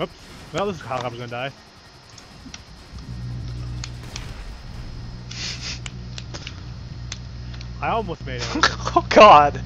Oops. Well, this is how I was gonna die. I almost made it. oh god.